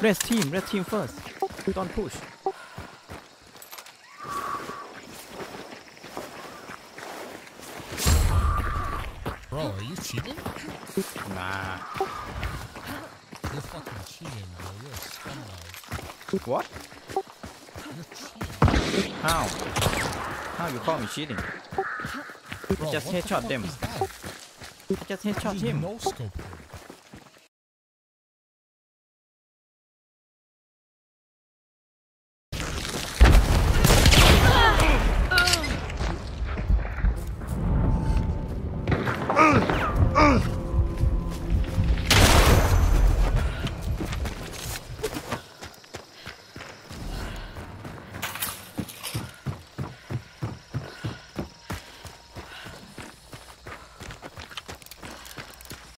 Red team, red team first. Don't push. Bro, are you cheating? Nah. You're fucking cheating, bro. You're a scumbag. What? You're. How? How you call me cheating? Bro, Just headshot the headshot them. I just headshot him. no scope.